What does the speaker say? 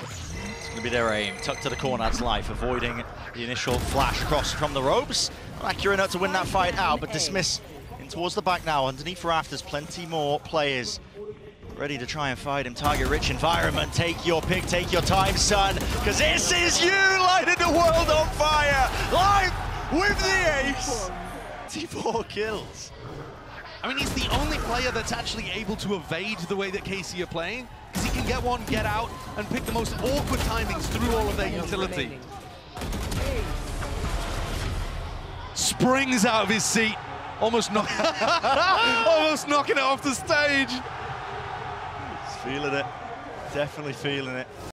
It's going to be their aim. Tucked to the corner, that's Life, avoiding the initial flash across from the ropes. Not accurate enough to win that fight out, but dismiss in towards the back now. Underneath Rafters, plenty more players ready to try and fight him. Target-rich environment. Take your pick, take your time, son, because this is you lighting the world on fire. Life with the ace. T4 kills. I mean, he's the only player that's actually able to evade the way that KC are playing, get one, get out, and pick the most awkward timings through all of their utility. Springs out of his seat, almost, knock almost knocking it off the stage. He's feeling it. Definitely feeling it.